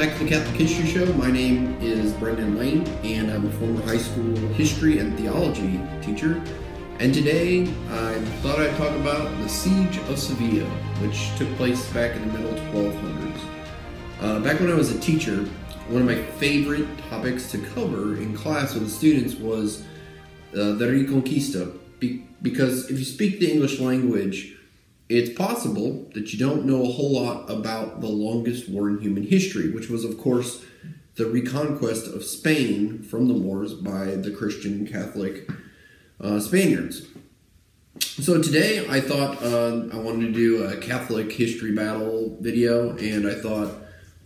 Back to the Catholic History Show. My name is Brendan Lane, and I'm a former high school history and theology teacher. And today I thought I'd talk about the Siege of Seville, which took place back in the middle 1200s. Uh, back when I was a teacher, one of my favorite topics to cover in class with the students was uh, the Reconquista, be- because if you speak the English language, it's possible that you don't know a whole lot about the longest war in human history, which was, of course, the reconquest of Spain from the Moors by the Christian Catholic uh, Spaniards. So today I thought uh, I wanted to do a Catholic history battle video, and I thought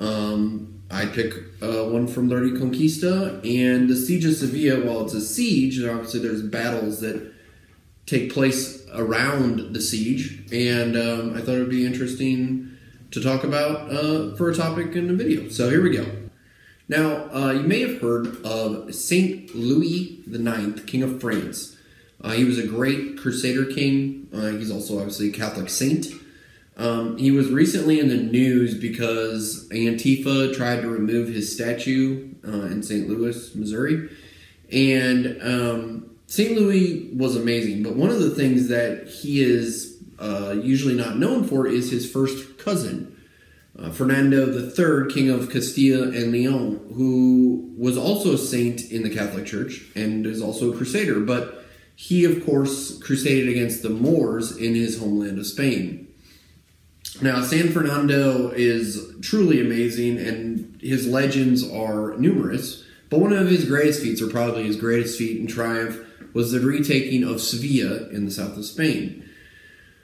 um, I'd pick uh, one from the Reconquista and the Siege of Sevilla. While it's a siege, and obviously there's battles that take place around the siege, and um, I thought it would be interesting to talk about uh, for a topic in the video. So here we go. Now, uh, you may have heard of Saint Louis IX, King of France. Uh, he was a great Crusader king. Uh, he's also obviously a Catholic saint. Um, he was recently in the news because Antifa tried to remove his statue uh, in St. Louis, Missouri, and um, St. Louis was amazing, but one of the things that he is uh, usually not known for is his first cousin, uh, Fernando III, King of Castile and Leon, who was also a saint in the Catholic Church and is also a crusader, but he, of course, crusaded against the Moors in his homeland of Spain. Now, San Fernando is truly amazing, and his legends are numerous, but one of his greatest feats, or probably his greatest feat in triumph, was the retaking of Sevilla in the south of Spain.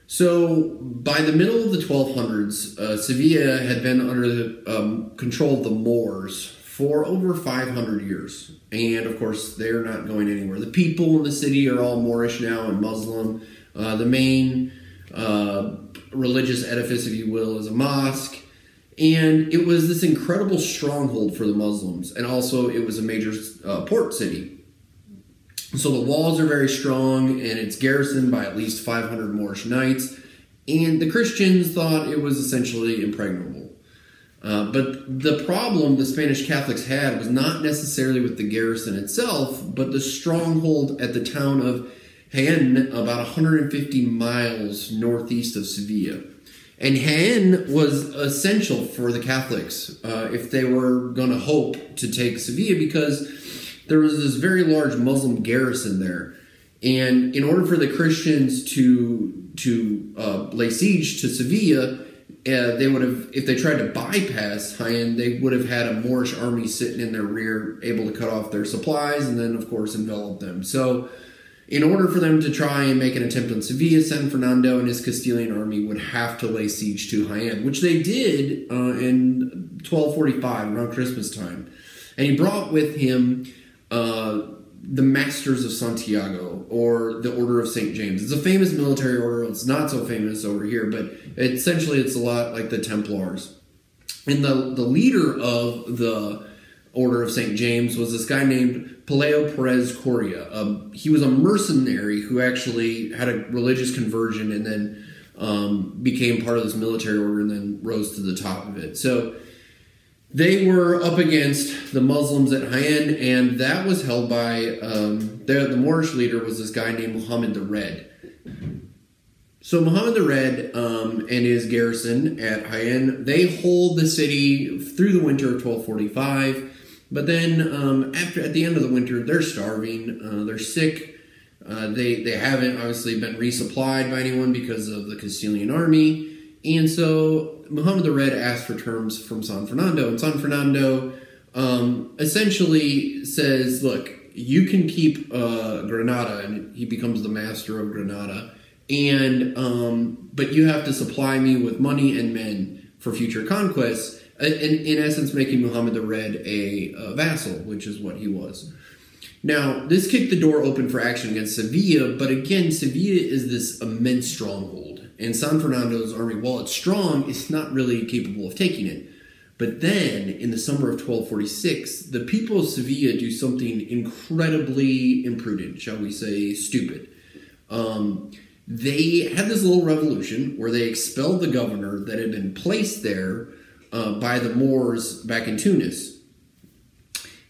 So, by the middle of the 1200s, uh, Sevilla had been under the um, control of the Moors for over 500 years. And of course, they're not going anywhere. The people in the city are all Moorish now and Muslim. Uh, the main uh, religious edifice, if you will, is a mosque. And it was this incredible stronghold for the Muslims. And also, it was a major uh, port city. So the walls are very strong, and it's garrisoned by at least 500 Moorish knights. And the Christians thought it was essentially impregnable. Uh, but the problem the Spanish Catholics had was not necessarily with the garrison itself, but the stronghold at the town of Jaén, about 150 miles northeast of Sevilla. And Jaén was essential for the Catholics uh, if they were going to hope to take Sevilla because there was this very large Muslim garrison there, and in order for the Christians to to uh, lay siege to Sevilla, uh, they would have, if they tried to bypass Jaén, they would have had a Moorish army sitting in their rear, able to cut off their supplies, and then of course envelop them. So. In order for them to try and make an attempt on Sevilla, San Fernando and his Castilian army would have to lay siege to Jaén, which they did uh, in 1245, around Christmas time. And he brought with him uh, the Masters of Santiago or the Order of St. James. It's a famous military order. It's not so famous over here, but essentially it's a lot like the Templars. And the, the leader of the Order of St. James was this guy named Pelayo Perez Correa. Um, he was a mercenary who actually had a religious conversion and then um, became part of this military order and then rose to the top of it. So they were up against the Muslims at Jaén, and that was held by um, the, the Moorish leader was this guy named Muhammad the Red. So Muhammad the Red um, and his garrison at Jaén, they hold the city through the winter of 1245. But then um, after at the end of the winter, they're starving, uh, they're sick. Uh, they they haven't obviously been resupplied by anyone because of the Castilian army, and so Muhammad the Red asked for terms from San Fernando, and San Fernando um, essentially says, "Look, you can keep uh, Granada," and he becomes the master of Granada, and um, but you have to supply me with money and men for future conquests. In, in essence, making Muhammad the Red a, a vassal, which is what he was. Now, this kicked the door open for action against Sevilla, but again, Sevilla is this immense stronghold, and San Fernando's army, while it's strong, is not really capable of taking it. But then, in the summer of 1246, the people of Sevilla do something incredibly imprudent, shall we say, stupid. Um, they had this little revolution where they expelled the governor that had been placed there uh, by the Moors back in Tunis.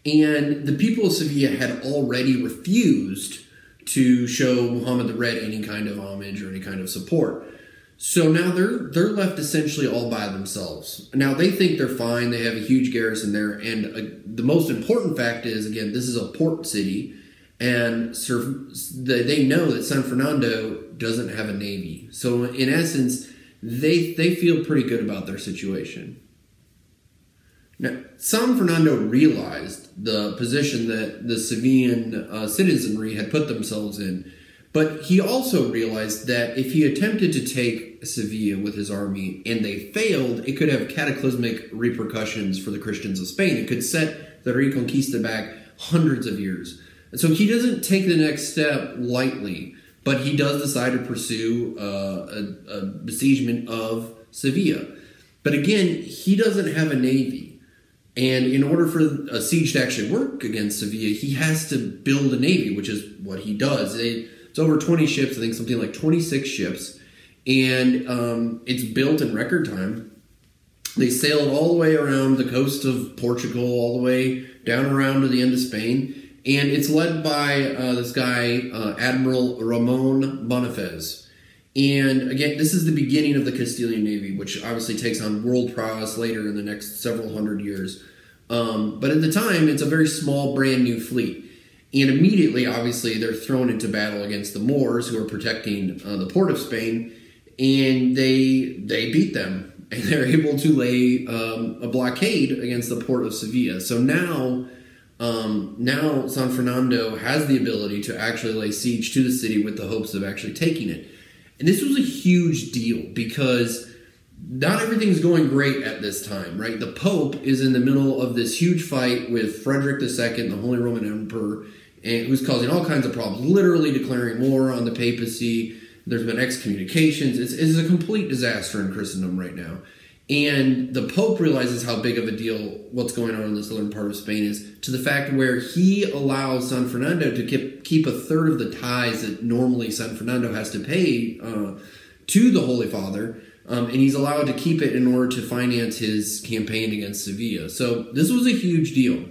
And the people of Sevilla had already refused to show Muhammad the Red any kind of homage or any kind of support. So now they're they're left essentially all by themselves. Now they think they're fine. They have a huge garrison there, and uh, the most important fact is again this is a port city, and they know that San Fernando doesn't have a navy. So in essence, they they feel pretty good about their situation. Now, San Fernando realized the position that the Sevillian uh, citizenry had put themselves in, but he also realized that if he attempted to take Sevilla with his army and they failed, it could have cataclysmic repercussions for the Christians of Spain. It could set the Reconquista back hundreds of years. And so he doesn't take the next step lightly, but he does decide to pursue uh, a, a besiegement of Sevilla. But again, he doesn't have a navy. And in order for a siege to actually work against Sevilla, he has to build a navy, which is what he does. it's over 20 ships, I think something like 26 ships. And um, it's built in record time. They sailed all the way around the coast of Portugal, all the way down around to the end of Spain. And it's led by uh, this guy, uh, Admiral Ramon Bonifaz. And again, this is the beginning of the Castilian Navy, which obviously takes on world prowess later in the next several hundred years. Um, but at the time, it's a very small, brand new fleet. And immediately, obviously, they're thrown into battle against the Moors, who are protecting uh, the port of Spain, and they they beat them, and they're able to lay um, a blockade against the port of Sevilla. So now, um, now San Fernando has the ability to actually lay siege to the city with the hopes of actually taking it. And this was a huge deal because not everything's going great at this time, right? The Pope is in the middle of this huge fight with Frederick II, the Holy Roman Emperor, and who's causing all kinds of problems, literally declaring war on the papacy. There's been excommunications. It's, it's a complete disaster in Christendom right now. And the Pope realizes how big of a deal what's going on in the southern part of Spain is to the fact where he allows San Fernando to keep, keep a third of the tithes that normally San Fernando has to pay uh, to the Holy Father. Um, and he's allowed to keep it in order to finance his campaign against Sevilla. So this was a huge deal.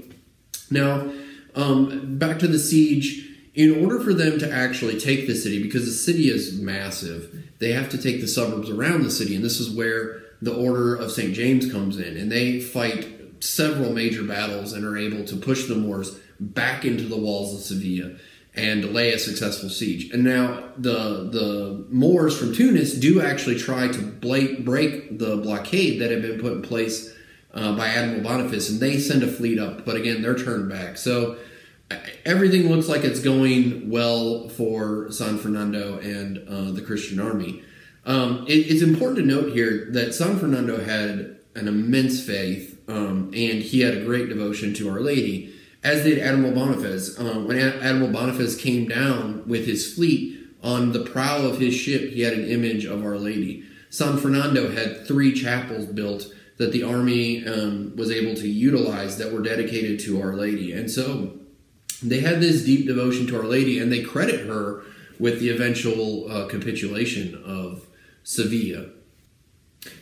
Now, um, back to the siege. In order for them to actually take the city, because the city is massive, they have to take the suburbs around the city. And this is where the Order of St. James comes in, and they fight several major battles and are able to push the Moors back into the walls of Sevilla and lay a successful siege. And now the the Moors from Tunis do actually try to break, break the blockade that had been put in place uh, by Admiral Boniface, and they send a fleet up, but again they're turned back. So everything looks like it's going well for San Fernando and uh, the Christian army. Um, it, it's important to note here that San Fernando had an immense faith, um, and he had a great devotion to Our Lady, as did Admiral Boniface. Um, when Admiral Boniface came down with his fleet on the prow of his ship, he had an image of Our Lady. San Fernando had three chapels built that the army um, was able to utilize that were dedicated to Our Lady, and so they had this deep devotion to Our Lady, and they credit her with the eventual uh, capitulation of Sevilla.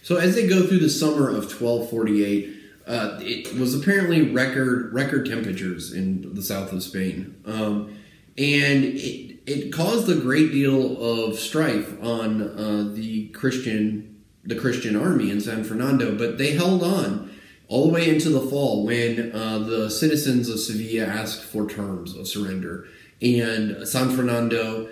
So as they go through the summer of 1248, uh, it was apparently record record temperatures in the south of Spain, um, and it it caused a great deal of strife on uh, the Christian the Christian army in San Fernando. But they held on all the way into the fall when uh, the citizens of Sevilla asked for terms of surrender, and San Fernando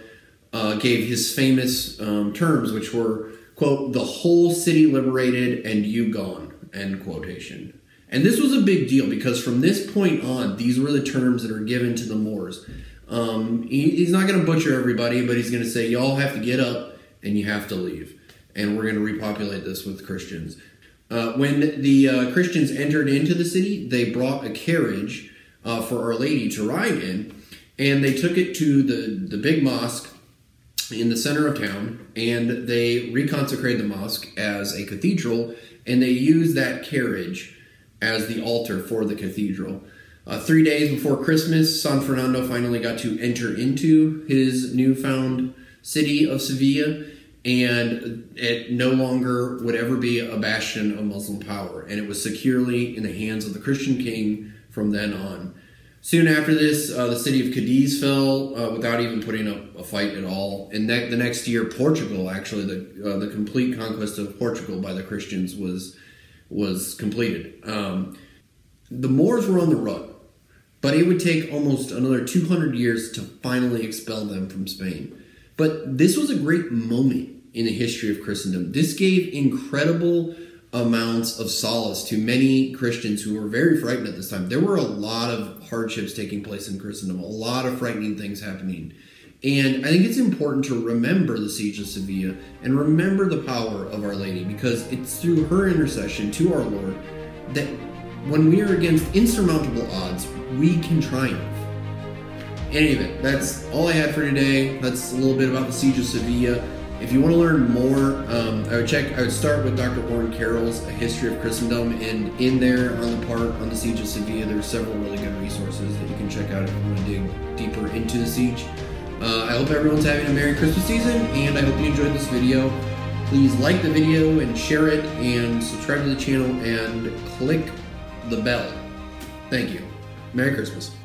uh, gave his famous um, terms, which were, quote, the whole city liberated and you gone, end quotation. And this was a big deal because from this point on, these were the terms that are given to the Moors. Um, he, he's not going to butcher everybody, but he's going to say, y'all have to get up and you have to leave. And we're going to repopulate this with Christians. Uh, when the uh, Christians entered into the city, they brought a carriage uh, for Our Lady to ride in, and they took it to the, the big mosque in the center of town, and they reconsecrated the mosque as a cathedral, and they used that carriage as the altar for the cathedral. Uh, three days before Christmas, San Fernando finally got to enter into his newfound city of Sevilla, and it no longer would ever be a bastion of Muslim power, and it was securely in the hands of the Christian king from then on. Soon after this, uh, the city of Cadiz fell uh, without even putting up a fight at all. And ne- the next year, Portugal, actually, the uh, the complete conquest of Portugal by the Christians was was completed. Um, the Moors were on the run, but it would take almost another 200 years to finally expel them from Spain. But this was a great moment in the history of Christendom. This gave incredible amounts of solace to many Christians who were very frightened at this time. There were a lot of hardships taking place in Christendom, a lot of frightening things happening. And I think it's important to remember the siege of Sevilla and remember the power of Our Lady because it's through her intercession to our Lord that when we are against insurmountable odds, we can triumph. Anyway, that's all I had for today. That's a little bit about the siege of Sevilla. If you want to learn more, um, I would check. I would start with Dr. Warren Carroll's A History of Christendom, and in there on the part on the Siege of Sevilla, there's several really good resources that you can check out if you want to dig deeper into the siege. Uh, I hope everyone's having a Merry Christmas season, and I hope you enjoyed this video. Please like the video and share it, and subscribe to the channel, and click the bell. Thank you. Merry Christmas.